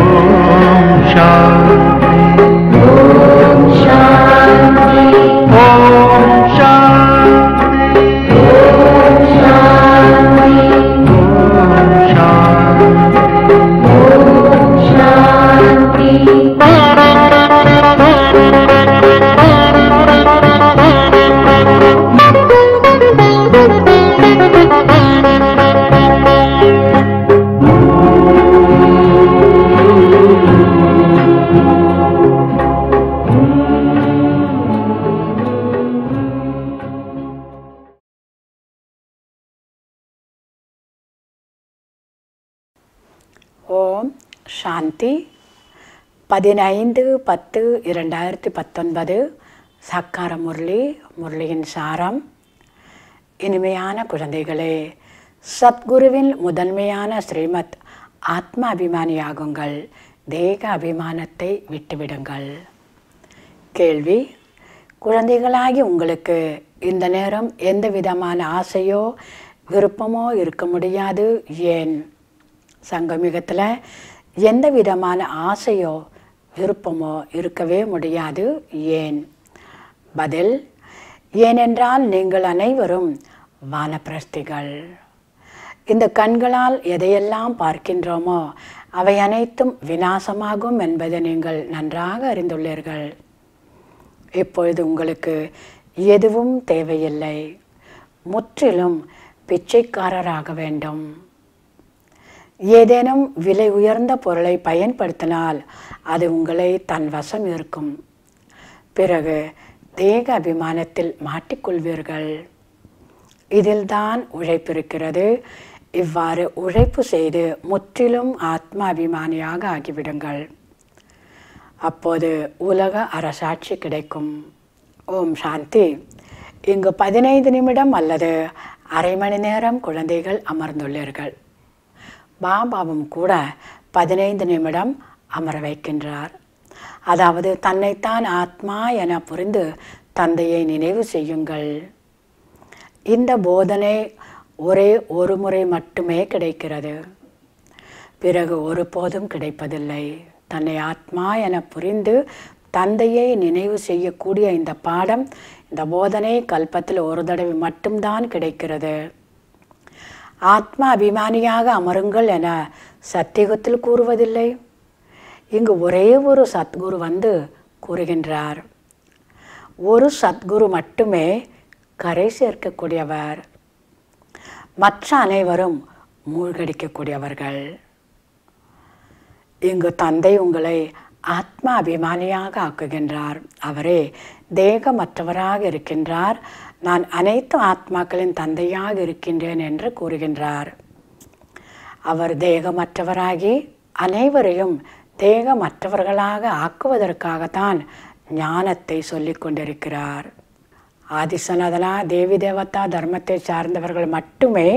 ஓம் சாந்தி. பதினைந்து பத்து இரண்டாயிரத்தி பத்தொன்பது சக்கார முரளி முரளியின் சாரம். இனிமையான குழந்தைகளே சத்குருவின் முதன்மையான ஸ்ரீமத் ஆத்ம அபிமானியாகுங்கள் தேக அபிமானத்தை விட்டுவிடுங்கள். கேள்வி குழந்தைகளாகி உங்களுக்கு இந்த நேரம் எந்த விதமான ஆசையோ விருப்பமோ இருக்க முடியாது? ஏன்? சங்கமிகத்தில் எந்த விதமான ஆசையோ விருப்பமோ இருக்கவே முடியாது. ஏன்? பதில் ஏனென்றால் நீங்கள் அனைவரும் வானப்பிரஸ்திகள். இந்த கண்களால் எதையெல்லாம் பார்க்கின்றோமோ அவை அனைத்தும் விநாசமாகும் என்பதை நீங்கள் நன்றாக அறிந்துள்ளீர்கள். இப்பொழுது உங்களுக்கு எதுவும் தேவையில்லை. முற்றிலும் பிச்சைக்காரராக வேண்டும். ஏதேனும் விலை உயர்ந்த பொருளை பயன்படுத்தினால் அது உங்களை தன் வசம் இருக்கும் பிறகு தேக அபிமானத்தில் மாட்டிக்கொள்வீர்கள். இதில்தான் உழைப்பிருக்கிறது இவ்வாறு உழைப்பு செய்து முற்றிலும் ஆத்மாபிமானியாக ஆகிவிடுங்கள். அப்போது உலக அரசாட்சி கிடைக்கும். ஓம் சாந்தி. இங்கு பதினைந்து நிமிடம் அல்லது அரை மணி நேரம் குழந்தைகள் அமர்ந்துள்ளீர்கள். பாபாவும் கூட பதினைந்து நிமிடம் அமர வைக்கின்றார். அதாவது தன்னைத்தான் ஆத்மா என புரிந்து தந்தையை நினைவு செய்யுங்கள். இந்த போதனை ஒரே ஒரு முறை மட்டுமே கிடைக்கிறது. பிறகு ஒருபோதும் கிடைப்பதில்லை. தன்னை ஆத்மா என புரிந்து தந்தையை நினைவு செய்யக்கூடிய இந்த பாடம் இந்த போதனை கல்பத்தில் ஒரு தடவை மட்டும்தான் கிடைக்கிறது. ஆத்மா அபிமானியாக அமருங்கள் என சத்தியகத்தில் கூறுவதில்லை. இங்கு ஒரே ஒரு சத்குரு வந்து கூறுகின்றார். ஒரு சத்குரு மட்டுமே கரை சேர்க்கக்கூடியவர். மற்ற அனைவரும் மூழ்கடிக்கக்கூடியவர்கள். இங்கு தந்தை உங்களை ஆத்மா அபிமானியாக ஆக்குகின்றார். அவரே தேகமற்றவராக இருக்கின்றார். நான் அனைத்து ஆத்மாக்களின் தந்தையாக இருக்கின்றேன் என்று கூறுகின்றார். அவர் தேகமற்றவராகி அனைவரையும் தேகமற்றவர்களாக ஆக்குவதற்காகத்தான் ஞானத்தை சொல்லிக் கொண்டிருக்கிறார். ஆதிசநாதனா தேவி தேவதா தர்மத்தை சார்ந்தவர்கள் மட்டுமே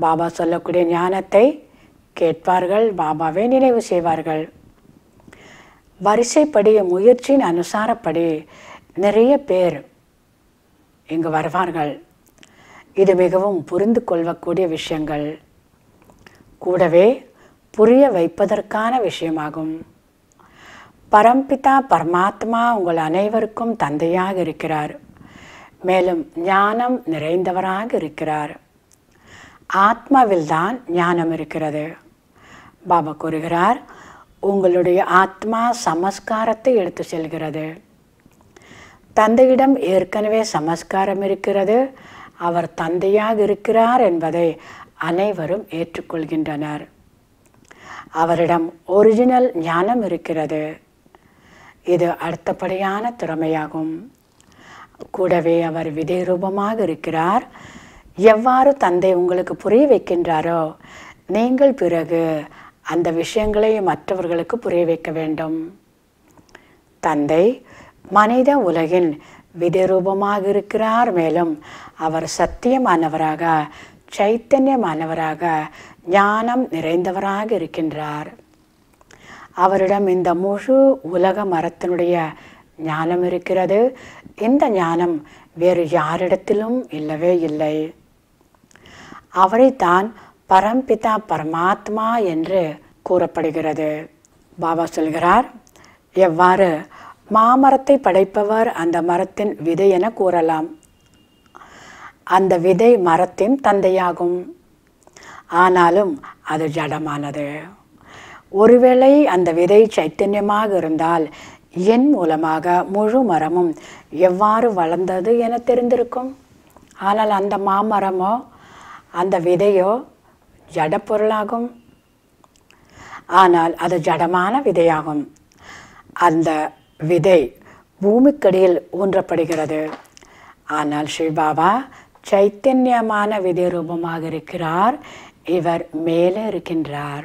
பாபா சொல்லக்கூடிய ஞானத்தை கேட்பார்கள் பாபாவை நினைவு செய்வார்கள். வரிசைப்படி முயற்சியின் அனுசாரப்படி நிறைய பேர் இங்கு வருவார்கள். இது மிகவும் புரிந்து கொள்ளக்கூடிய விஷயங்கள். கூடவே புரிய வைப்பதற்கான விஷயமாகும். பரம்பிதா பரமாத்மா உங்கள் அனைவருக்கும் தந்தையாக இருக்கிறார். மேலும் ஞானம் நிறைந்தவராக இருக்கிறார். ஆத்மாவில்தான் ஞானம் இருக்கிறது. பாபா கூறுகிறார் உங்களுடைய ஆத்மா சமஸ்காரத்தை எடுத்து செல்கிறது. தந்தையிடம் ஏற்கனவே சமஸ்காரம் இருக்கிறது. அவர் தந்தையாக இருக்கிறார் என்பதை அனைவரும் ஏற்றுக்கொள்கின்றனர். அவரிடம் ஒரிஜினல் ஞானம் இருக்கிறது. இது அடுத்தபடியான திறமையாகும். கூடவே அவர் விதை ரூபமாக இருக்கிறார். எவ்வாறு தந்தை உங்களுக்கு புரிய வைக்கின்றாரோ நீங்கள் பிறகு அந்த விஷயங்களை மற்றவர்களுக்கு புரிய வைக்க வேண்டும். தந்தை மனித உலகின் விதரூபமாக இருக்கிறார் மேலும் அவர் சத்தியமானவராக சைத்தன்யமானவராக ஞானம் நிறைந்தவராக இருக்கின்றார். அவரிடம் இந்த முழு உலக மரத்தினுடைய ஞானம் இருக்கிறது. இந்த ஞானம் வேறு யாரிடத்திலும் இல்லவே இல்லை. அவரைத்தான் பரம்பிதா பரமாத்மா என்று கூறப்படுகிறது. பாபா சொல்கிறார் எவ்வாறு மாமரத்தை படைப்பவர் அந்த மரத்தின் விதை என கூறலாம். அந்த விதை மரத்தின் தந்தையாகும். ஆனாலும் அது ஜடமானது. ஒருவேளை அந்த விதை சைத்தன்யமாக இருந்தால் என் மூலமாக முழு மரமும் எவ்வாறு வளர்ந்தது என தெரிந்திருக்கும். ஆனால் அந்த மாமரமோ அந்த விதையோ ஜடப்பொருளாகும் ஆனால் அது ஜடமான விதையாகும். அந்த விதை பூமிக்கடியில் ஊன்றப்படுகிறது. ஆனால் ஸ்ரீபாபா சைத்தன்யமான விதை ரூபமாக இருக்கிறார். இவர் மேலே இருக்கின்றார்.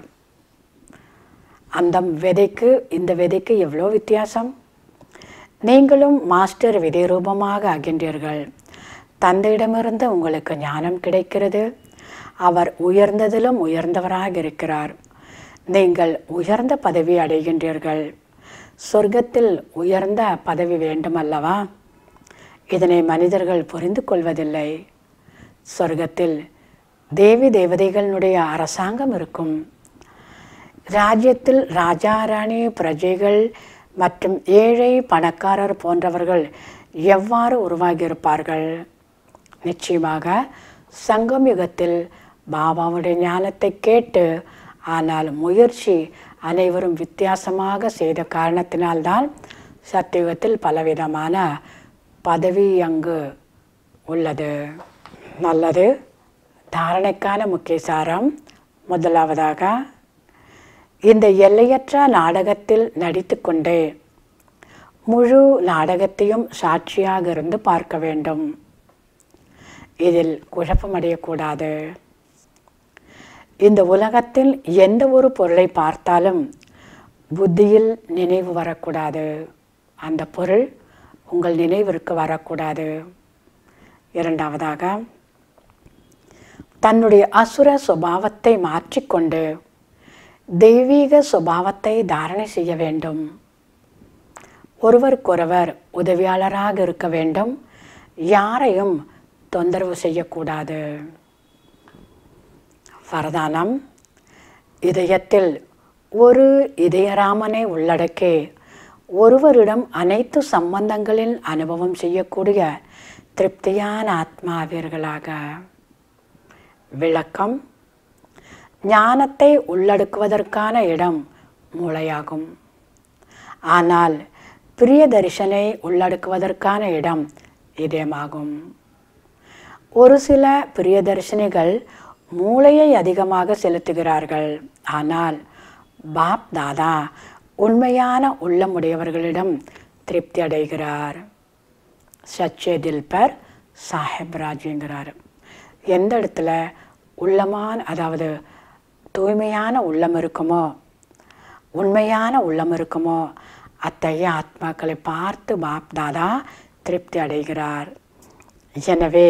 அந்த விதைக்கு இந்த விதைக்கு எவ்வளோ வித்தியாசம்? நீங்களும் மாஸ்டர் விதை ரூபமாக ஆகின்றீர்கள் தந்தையிடமிருந்து உங்களுக்கு ஞானம் கிடைக்கிறது. அவர் உயர்ந்ததிலும் உயர்ந்தவராக இருக்கிறார். நீங்கள் உயர்ந்த பதவி அடைகின்றீர்கள். சொர்க்கத்தில் உயர்ந்த பதவி வேண்டுமல்லவா? இதனை மனிதர்கள் புரிந்து கொள்வதில்லை. சொர்க்கத்தில் தேவி தேவதைகளுடைய அரசாங்கம் இருக்கும். ராஜ்யத்தில் ராஜா ராணி பிரஜைகள் மற்றும் ஏழை பணக்காரர் போன்றவர்கள் எவ்வாறு உருவாகியிருப்பார்கள்? நிச்சயமாக சங்கம் யுகத்தில் பாபாவுடைய ஞானத்தை கேட்டு ஆனால் முயற்சி அனைவரும் வித்தியாசமாக செய்த காரணத்தினால்தான் சத்தியுகத்தில் பலவிதமான பதவி அங்கு உள்ளது. நல்லது. தாரணைக்கான முக்கிய சாரம் முதலாவதாக இந்த எல்லையற்ற நாடகத்தில் நடித்துக்கொண்டே முழு நாடகத்தையும் சாட்சியாக இருந்து பார்க்க வேண்டும். இதில் குழப்பமடையக்கூடாது. இந்த உலகத்தில் எந்த ஒரு பொருளை பார்த்தாலும் புத்தியில் நினைவு வரக்கூடாது. அந்த பொருள் உங்கள் நினைவிற்கு வரக்கூடாது. இரண்டாவதாக தன்னுடைய அசுர சுபாவத்தை மாற்றிக்கொண்டு தெய்வீக சுபாவத்தை தாரணை செய்ய வேண்டும். ஒருவருக்கொருவர் உதவியாளராக இருக்க வேண்டும். யாரையும் தொந்தரவு செய்யக்கூடாது. வரதானம். இதயத்தில் ஒரு இதயராமனை உள்ளடக்கி ஒருவரிடம் அனைத்து சம்பந்தங்களில் அனுபவம் செய்யக்கூடிய திருப்தியான ஆத்மாவியர்களாக விளக்கம். ஞானத்தை உள்ளடக்குவதற்கான இடம் மூளையாகும். ஆனால் பிரிய தரிசனை உள்ளடக்குவதற்கான இடம் இதயமாகும். ஒரு சில பிரியதர்ஷினிகள் மூளையை அதிகமாக செலுத்துகிறார்கள். ஆனால் பாப் தாதா உண்மையான உள்ளமுடையவர்களிடம் திருப்தி அடைகிறார். சச்சே தில்பர் சாஹிப் ராஜுங்கிறார். எந்த இடத்துல உள்ளமான அதாவது தூய்மையான உள்ளம் இருக்குமோ உண்மையான உள்ளம் இருக்குமோ அத்தகைய ஆத்மாக்களை பார்த்து பாப் தாதா திருப்தி அடைகிறார். எனவே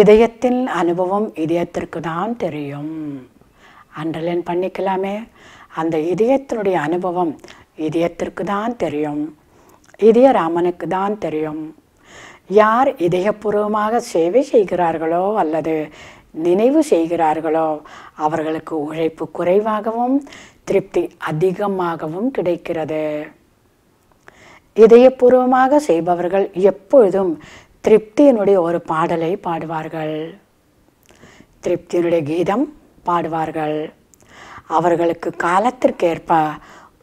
இதயத்தின் அனுபவம் இதயத்திற்கு தான் தெரியும். அண்டர்லைன் பண்ணிக்கலாமே. அந்த இதயத்தினுடைய அனுபவம் இதயத்திற்கு தான் தெரியும். இதயராமனுக்கு தான் தெரியும். யார் இதயபூர்வமாக சேவை செய்கிறார்களோ அல்லது நினைவு செய்கிறார்களோ அவர்களுக்கு உழைப்பு குறைவாகவும் திருப்தி அதிகமாகவும் கிடைக்கிறது. இதயபூர்வமாக செய்பவர்கள் எப்பொழுதும் திருப்தியினுடைய ஒரு பாடலை பாடுவார்கள். திருப்தியினுடைய கீதம் பாடுவார்கள். அவர்களுக்கு காலத்திற்கேற்ப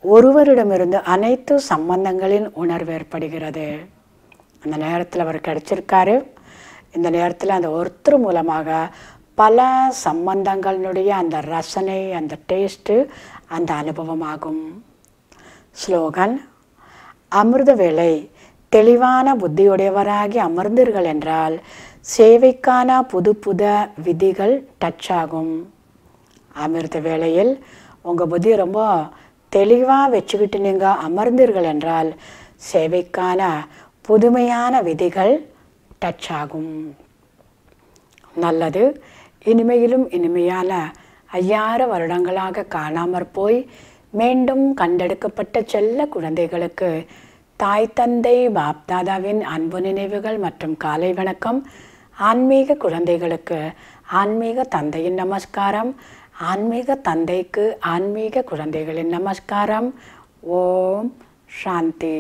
ஒருவரிடமிருந்து அனைத்து சம்பந்தங்களின் உணர்வு ஏற்படுகிறது. அந்த நேரத்தில் அவர் கிடைச்சிருக்காரு. இந்த நேரத்தில் அந்த ஒருத்தர் மூலமாக பல சம்பந்தங்களினுடைய அந்த ரசனை அந்த டேஸ்ட்டு அந்த அனுபவமாகும். ஸ்லோகன் அமிர்த வேலை தெளிவான புத்தியுடையவராகி அமர்ந்தீர்கள் என்றால் சேவைக்கான புது புத விதிகள் டச் ஆகும் அமிர்த வேளையில் உங்கள் புத்தி ரொம்ப தெளிவாக வச்சுக்கிட்டு நீங்கள் அமர்ந்தீர்கள் என்றால் சேவைக்கான புதுமையான விதிகள் டச் ஆகும் நல்லது. இனிமையிலும் இனிமையான ஐயாறு வருடங்களாக காணாமற் போய் மீண்டும் கண்டெடுக்கப்பட்ட செல்ல குழந்தைகளுக்கு தாய் தந்தை பாப்தாதாவின் அன்பு நினைவுகள் மற்றும் காலை வணக்கம். ஆன்மீக குழந்தைகளுக்கு ஆன்மீக தந்தையின் நமஸ்காரம். ஆன்மீக தந்தைக்கு ஆன்மீக குழந்தைகளின் நமஸ்காரம். ஓம் சாந்தி.